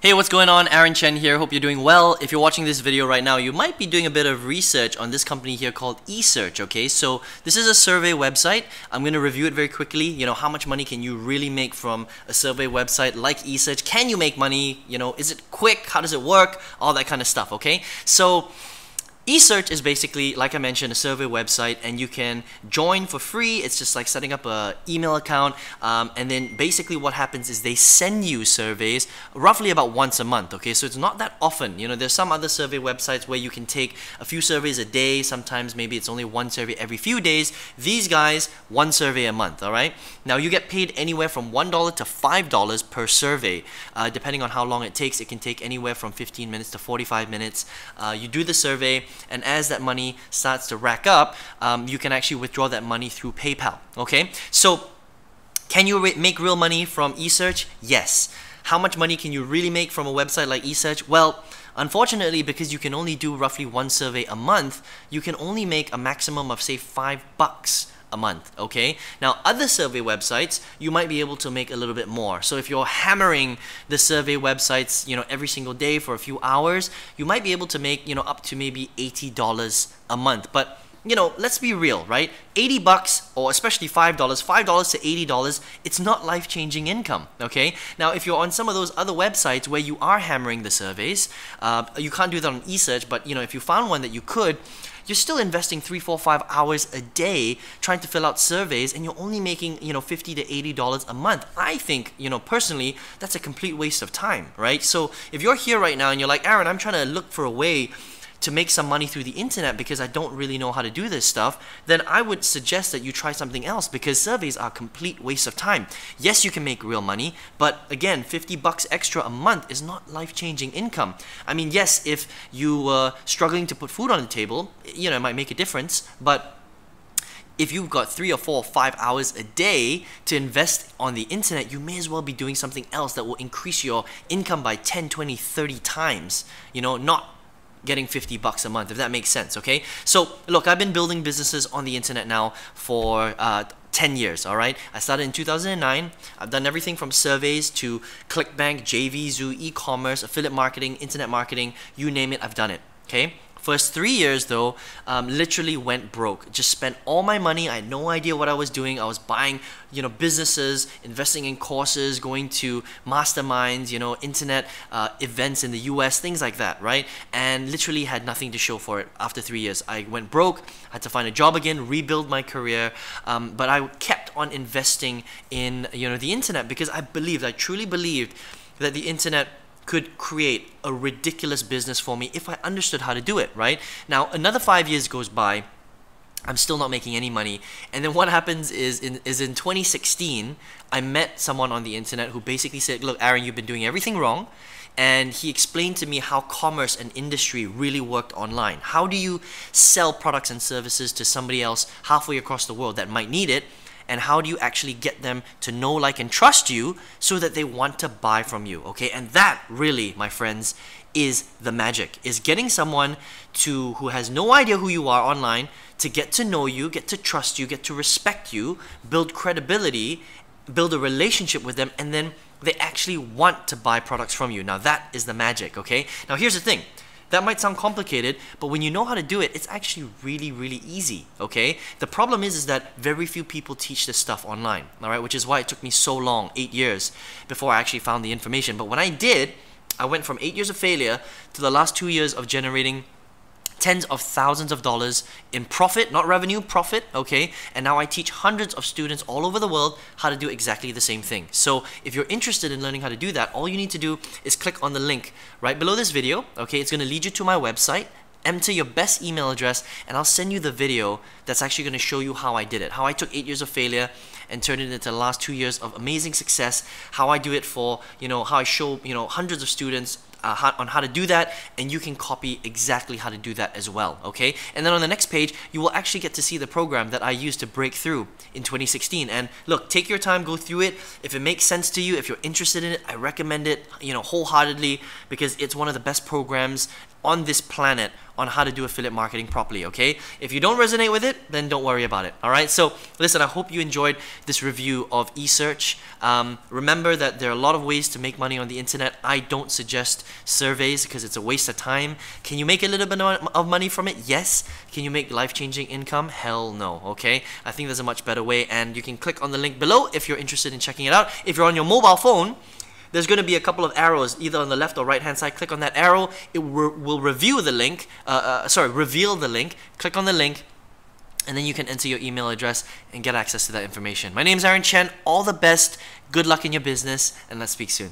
Hey, what's going on? Aaron Chen here. Hope you're doing well. If you're watching this video right now, you might be doing a bit of research on this company here called eSearch, okay? So this is a survey website. I'm going to review it very quickly. You know, how much money can you really make from a survey website like eSearch? Can you make money? You know, is it quick? How does it work? All that kind of stuff, okay? So eSearch is basically, like I mentioned, a survey website, and you can join for free. It's just like setting up a email account, um, and then basically what happens is they send you surveys roughly about once a month. Okay, so it's not that often. You know, there's some other survey websites where you can take a few surveys a day. Sometimes maybe it's only one survey every few days. These guys, one survey a month. All right. Now you get paid anywhere from one dollar to five dollars per survey, uh, depending on how long it takes. It can take anywhere from 15 minutes to 45 minutes. Uh, you do the survey and as that money starts to rack up, um, you can actually withdraw that money through PayPal. Okay, so can you re make real money from eSearch? Yes. How much money can you really make from a website like eSearch? Well, unfortunately, because you can only do roughly one survey a month, you can only make a maximum of say five bucks a month, okay? Now, other survey websites, you might be able to make a little bit more. So if you're hammering the survey websites, you know, every single day for a few hours, you might be able to make, you know, up to maybe $80 a month. But you know, let's be real, right? 80 bucks or especially $5, $5 to $80, it's not life-changing income, okay? Now, if you're on some of those other websites where you are hammering the surveys, uh, you can't do that on eSearch, but you know, if you found one that you could, you're still investing three, four, five hours a day trying to fill out surveys and you're only making, you know, 50 to $80 a month. I think, you know, personally, that's a complete waste of time, right? So if you're here right now and you're like, Aaron, I'm trying to look for a way to make some money through the internet because I don't really know how to do this stuff, then I would suggest that you try something else because surveys are a complete waste of time. Yes, you can make real money, but again, 50 bucks extra a month is not life-changing income. I mean, yes, if you were struggling to put food on the table, you know, it might make a difference, but if you've got three or four or five hours a day to invest on the internet, you may as well be doing something else that will increase your income by 10, 20, 30 times. You know, not getting 50 bucks a month, if that makes sense, okay? So, look, I've been building businesses on the internet now for uh, 10 years, all right? I started in 2009. I've done everything from surveys to ClickBank, JVZoo, e-commerce, affiliate marketing, internet marketing, you name it, I've done it, okay? First three years though, um, literally went broke. Just spent all my money. I had no idea what I was doing. I was buying, you know, businesses, investing in courses, going to masterminds, you know, internet uh, events in the US, things like that, right? And literally had nothing to show for it after three years. I went broke, had to find a job again, rebuild my career, um, but I kept on investing in, you know, the internet because I believed, I truly believed that the internet could create a ridiculous business for me if I understood how to do it, right? Now, another five years goes by. I'm still not making any money. And then what happens is in is in 2016, I met someone on the internet who basically said, "Look, Aaron, you've been doing everything wrong." And he explained to me how commerce and industry really worked online. How do you sell products and services to somebody else halfway across the world that might need it? And how do you actually get them to know, like, and trust you so that they want to buy from you, okay? And that really, my friends, is the magic, is getting someone to who has no idea who you are online to get to know you, get to trust you, get to respect you, build credibility, build a relationship with them, and then they actually want to buy products from you. Now that is the magic, okay? Now here's the thing. That might sound complicated, but when you know how to do it, it's actually really, really easy, okay? The problem is, is that very few people teach this stuff online, all right? Which is why it took me so long, eight years, before I actually found the information. But when I did, I went from eight years of failure to the last two years of generating tens of thousands of dollars in profit, not revenue, profit, okay? And now I teach hundreds of students all over the world how to do exactly the same thing. So if you're interested in learning how to do that, all you need to do is click on the link right below this video, okay? It's gonna lead you to my website, enter your best email address and I'll send you the video that's actually going to show you how I did it. How I took 8 years of failure and turned it into the last 2 years of amazing success. How I do it for, you know, how I show, you know, hundreds of students uh, how, on how to do that, and you can copy exactly how to do that as well, okay? And then on the next page, you will actually get to see the program that I used to break through in 2016. And look, take your time, go through it. If it makes sense to you, if you're interested in it, I recommend it, you know, wholeheartedly because it's one of the best programs on this planet on how to do affiliate marketing properly, okay? If you don't resonate with it, then don't worry about it, all right? So, listen, I hope you enjoyed this review of eSearch. Um, remember that there are a lot of ways to make money on the internet. I don't suggest surveys because it's a waste of time. Can you make a little bit of money from it? Yes. Can you make life-changing income? Hell no, okay? I think there's a much better way, and you can click on the link below if you're interested in checking it out. If you're on your mobile phone, there's going to be a couple of arrows either on the left or right hand side. Click on that arrow. It re will review the link. Uh, uh, sorry, reveal the link. Click on the link. And then you can enter your email address and get access to that information. My name is Aaron Chen. All the best. Good luck in your business. And let's speak soon.